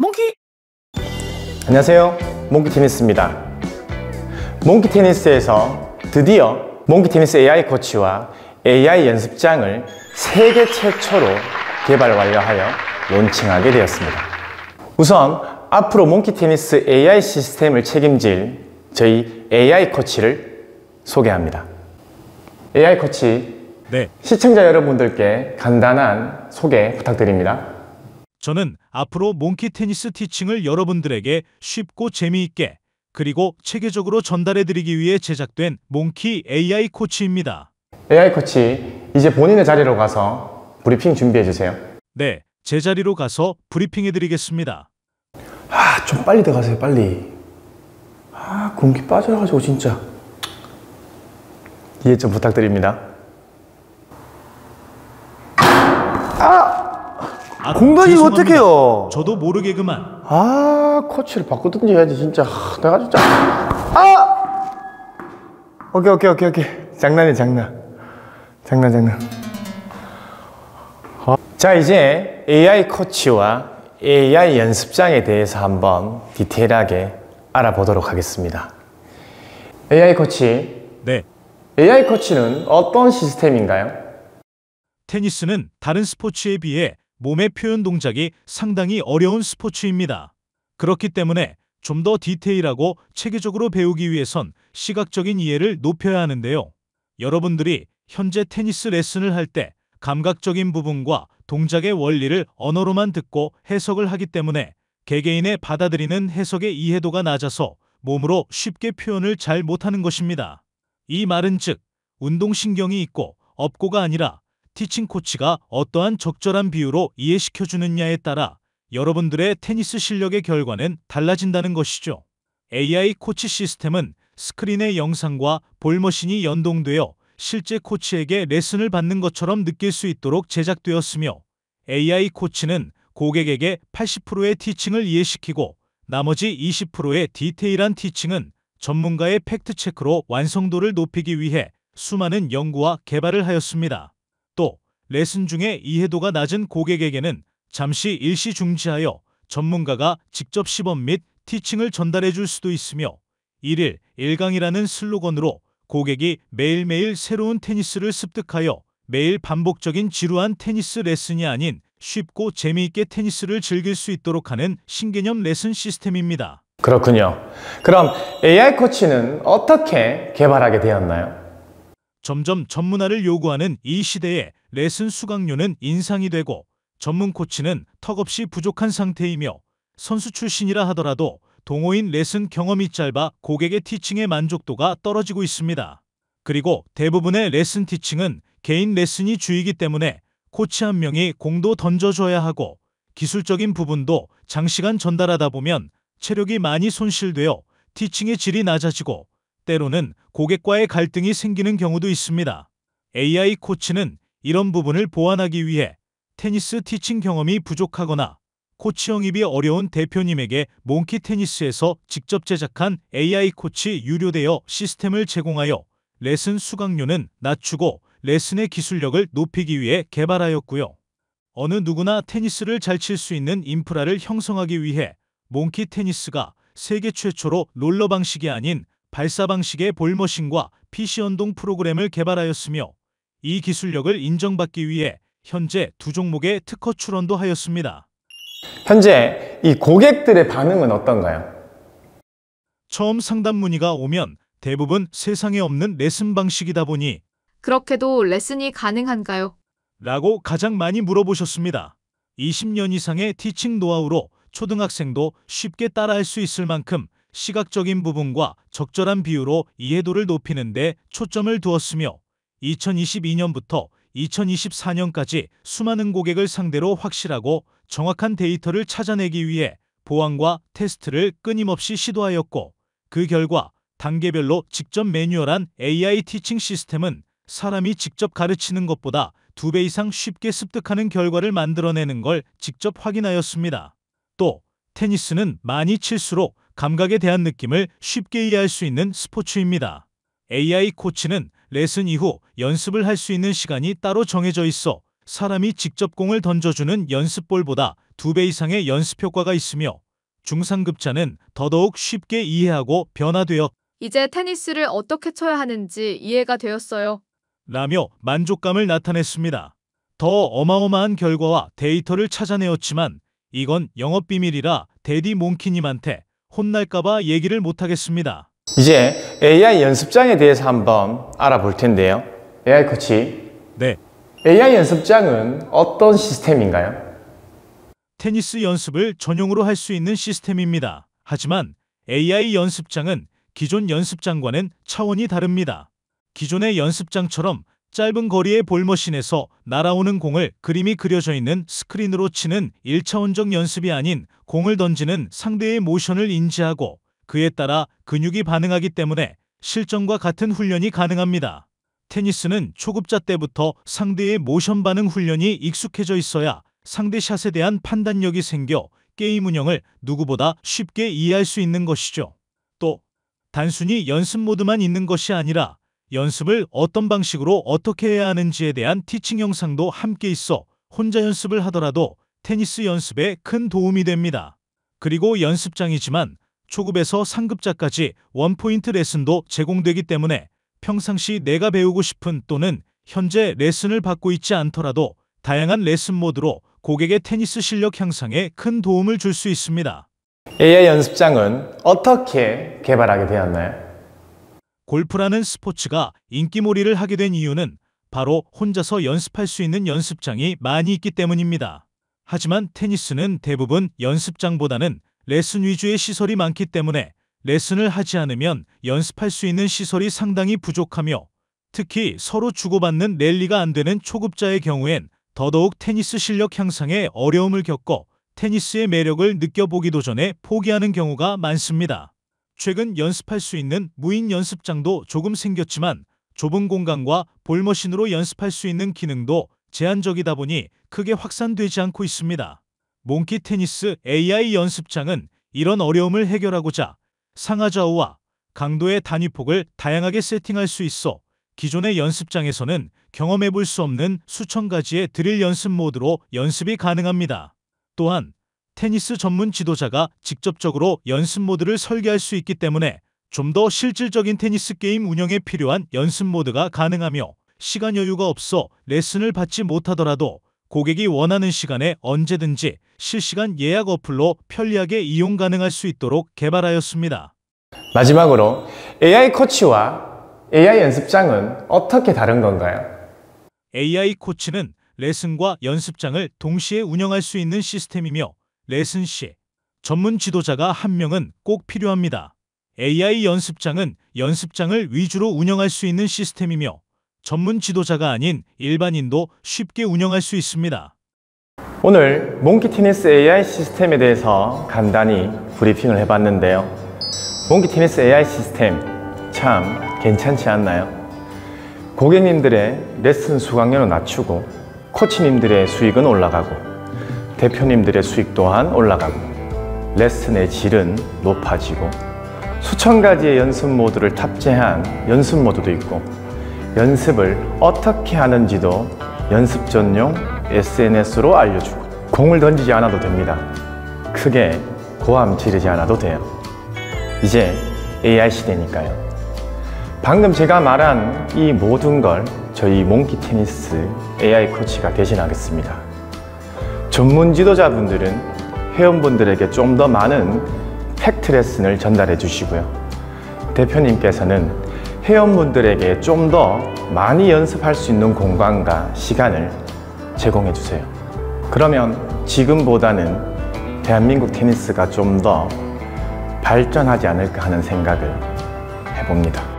몽키! 안녕하세요. 몽키 테니스입니다. 몽키 테니스에서 드디어 몽키 테니스 AI 코치와 AI 연습장을 세계 최초로 개발 완료하여 론칭하게 되었습니다. 우선 앞으로 몽키 테니스 AI 시스템을 책임질 저희 AI 코치를 소개합니다. AI 코치 네, 시청자 여러분들께 간단한 소개 부탁드립니다 저는 앞으로 몽키 테니스 티칭을 여러분들에게 쉽고 재미있게 그리고 체계적으로 전달해드리기 위해 제작된 몽키 AI 코치입니다. AI 코치 이제 본인의 자리로 가서 브리핑 준비해 주세요. 네, 제 자리로 가서 브리핑해드리겠습니다. 아, 좀 빨리 들어가세요, 빨리. 아, 공기 빠져가지고 진짜. 이해 좀 부탁드립니다. 아, 공간이 죄송합니다. 어떡해요? 저도 모르게 그만. 아, 코치를 바꾸든지 해야지, 진짜. 하, 내가 진짜. 아! 오케이, 오케이, 오케이, 오케이. 장난이 장난. 장난, 장난. 어. 자, 이제 AI 코치와 AI 연습장에 대해서 한번 디테일하게 알아보도록 하겠습니다. AI 코치, 네, AI 코치는 어떤 시스템인가요? 테니스는 다른 스포츠에 비해 몸의 표현 동작이 상당히 어려운 스포츠입니다. 그렇기 때문에 좀 더 디테일하고 체계적으로 배우기 위해선 시각적인 이해를 높여야 하는데요. 여러분들이 현재 테니스 레슨을 할 때 감각적인 부분과 동작의 원리를 언어로만 듣고 해석을 하기 때문에 개개인의 받아들이는 해석의 이해도가 낮아서 몸으로 쉽게 표현을 잘 못하는 것입니다. 이 말은 즉 운동신경이 있고 없고가 아니라 티칭 코치가 어떠한 적절한 비유로 이해시켜 주느냐에 따라 여러분들의 테니스 실력의 결과는 달라진다는 것이죠. AI 코치 시스템은 스크린의 영상과 볼머신이 연동되어 실제 코치에게 레슨을 받는 것처럼 느낄 수 있도록 제작되었으며 AI 코치는 고객에게 80%의 티칭을 이해시키고 나머지 20%의 디테일한 티칭은 전문가의 팩트체크로 완성도를 높이기 위해 수많은 연구와 개발을 하였습니다. 또 레슨 중에 이해도가 낮은 고객에게는 잠시 일시 중지하여 전문가가 직접 시범 및 티칭을 전달해 줄 수도 있으며 일일 1강이라는 슬로건으로 고객이 매일매일 새로운 테니스를 습득하여 매일 반복적인 지루한 테니스 레슨이 아닌 쉽고 재미있게 테니스를 즐길 수 있도록 하는 신개념 레슨 시스템입니다. 그렇군요. 그럼 AI 코치는 어떻게 개발하게 되었나요? 점점 전문화를 요구하는 이 시대에 레슨 수강료는 인상이 되고 전문 코치는 턱없이 부족한 상태이며 선수 출신이라 하더라도 동호인 레슨 경험이 짧아 고객의 티칭의 만족도가 떨어지고 있습니다. 그리고 대부분의 레슨 티칭은 개인 레슨이 주이기 때문에 코치 한 명이 공도 던져줘야 하고 기술적인 부분도 장시간 전달하다 보면 체력이 많이 손실되어 티칭의 질이 낮아지고 때로는 고객과의 갈등이 생기는 경우도 있습니다. AI 코치는 이런 부분을 보완하기 위해 테니스 티칭 경험이 부족하거나 코치 영입이 어려운 대표님에게 몽키 테니스에서 직접 제작한 AI 코치 유료 대여 시스템을 제공하여 레슨 수강료는 낮추고 레슨의 기술력을 높이기 위해 개발하였고요. 어느 누구나 테니스를 잘 칠 수 있는 인프라를 형성하기 위해 몽키 테니스가 세계 최초로 롤러 방식이 아닌 발사 방식의 볼머신과 PC 연동 프로그램을 개발하였으며 이 기술력을 인정받기 위해 현재 두 종목의 특허 출원도 하였습니다. 현재 이 고객들의 반응은 어떤가요? 처음 상담 문의가 오면 대부분 세상에 없는 레슨 방식이다 보니 그렇게도 레슨이 가능한가요? 라고 가장 많이 물어보셨습니다. 20년 이상의 티칭 노하우로 초등학생도 쉽게 따라할 수 있을 만큼 시각적인 부분과 적절한 비유로 이해도를 높이는 데 초점을 두었으며 2022년부터 2024년까지 수많은 고객을 상대로 확실하고 정확한 데이터를 찾아내기 위해 보안과 테스트를 끊임없이 시도하였고 그 결과 단계별로 직접 매뉴얼한 AI 티칭 시스템은 사람이 직접 가르치는 것보다 두 배 이상 쉽게 습득하는 결과를 만들어내는 걸 직접 확인하였습니다. 또 테니스는 많이 칠수록 감각에 대한 느낌을 쉽게 이해할 수 있는 스포츠입니다. AI 코치는 레슨 이후 연습을 할 수 있는 시간이 따로 정해져 있어 사람이 직접 공을 던져주는 연습볼보다 두배 이상의 연습 효과가 있으며 중상급자는 더더욱 쉽게 이해하고 변화되어 이제 테니스를 어떻게 쳐야 하는지 이해가 되었어요. 라며 만족감을 나타냈습니다. 더 어마어마한 결과와 데이터를 찾아내었지만 이건 영업 비밀이라 데디 몽키님한테 혼날까봐 얘기를 못하겠습니다. 이제 AI 연습장에 대해서 한번 알아볼 텐데요. AI 코치, 네, AI 연습장은 어떤 시스템인가요? 테니스 연습을 전용으로 할 수 있는 시스템입니다. 하지만 AI 연습장은 기존 연습장과는 차원이 다릅니다. 기존의 연습장처럼 짧은 거리의 볼머신에서 날아오는 공을 그림이 그려져 있는 스크린으로 치는 1차원적 연습이 아닌 공을 던지는 상대의 모션을 인지하고 그에 따라 근육이 반응하기 때문에 실전과 같은 훈련이 가능합니다. 테니스는 초급자 때부터 상대의 모션 반응 훈련이 익숙해져 있어야 상대 샷에 대한 판단력이 생겨 게임 운영을 누구보다 쉽게 이해할 수 있는 것이죠. 또 단순히 연습 모드만 있는 것이 아니라 연습을 어떤 방식으로 어떻게 해야 하는지에 대한 티칭 영상도 함께 있어 혼자 연습을 하더라도 테니스 연습에 큰 도움이 됩니다. 그리고 연습장이지만 초급에서 상급자까지 원포인트 레슨도 제공되기 때문에 평상시 내가 배우고 싶은 또는 현재 레슨을 받고 있지 않더라도 다양한 레슨 모드로 고객의 테니스 실력 향상에 큰 도움을 줄 수 있습니다. AI 연습장은 어떻게 개발하게 되었나요? 골프라는 스포츠가 인기몰이를 하게 된 이유는 바로 혼자서 연습할 수 있는 연습장이 많이 있기 때문입니다. 하지만 테니스는 대부분 연습장보다는 레슨 위주의 시설이 많기 때문에 레슨을 하지 않으면 연습할 수 있는 시설이 상당히 부족하며 특히 서로 주고받는 랠리가 안 되는 초급자의 경우엔 더더욱 테니스 실력 향상에 어려움을 겪어 테니스의 매력을 느껴보기도 전에 포기하는 경우가 많습니다. 최근 연습할 수 있는 무인 연습장도 조금 생겼지만 좁은 공간과 볼머신으로 연습할 수 있는 기능도 제한적이다 보니 크게 확산되지 않고 있습니다. 몽키 테니스 AI 연습장은 이런 어려움을 해결하고자 상하좌우와 강도의 단위폭을 다양하게 세팅할 수 있어 기존의 연습장에서는 경험해 볼 수 없는 수천 가지의 드릴 연습 모드로 연습이 가능합니다. 또한 테니스 전문 지도자가 직접적으로 연습 모드를 설계할 수 있기 때문에 좀 더 실질적인 테니스 게임 운영에 필요한 연습 모드가 가능하며 시간 여유가 없어 레슨을 받지 못하더라도 고객이 원하는 시간에 언제든지 실시간 예약 어플로 편리하게 이용 가능할 수 있도록 개발하였습니다. 마지막으로 AI 코치와 AI 연습장은 어떻게 다른 건가요? AI 코치는 레슨과 연습장을 동시에 운영할 수 있는 시스템이며 레슨 시 전문 지도자가 한 명은 꼭 필요합니다. AI 연습장은 연습장을 위주로 운영할 수 있는 시스템이며 전문 지도자가 아닌 일반인도 쉽게 운영할 수 있습니다. 오늘 몽키 테니스 AI 시스템에 대해서 간단히 브리핑을 해봤는데요. 몽키 테니스 AI 시스템 참 괜찮지 않나요? 고객님들의 레슨 수강료는 낮추고 코치님들의 수익은 올라가고 대표님들의 수익 또한 올라가고 레슨의 질은 높아지고 수천 가지의 연습 모드를 탑재한 연습 모드도 있고 연습을 어떻게 하는지도 연습 전용 SNS로 알려주고 공을 던지지 않아도 됩니다. 크게 고함 지르지 않아도 돼요. 이제 AI 시대니까요. 방금 제가 말한 이 모든 걸 저희 몽키 테니스 AI 코치가 대신하겠습니다. 전문 지도자분들은 회원분들에게 좀 더 많은 팩트 레슨을 전달해 주시고요. 대표님께서는 회원분들에게 좀 더 많이 연습할 수 있는 공간과 시간을 제공해 주세요. 그러면 지금보다는 대한민국 테니스가 좀 더 발전하지 않을까 하는 생각을 해봅니다.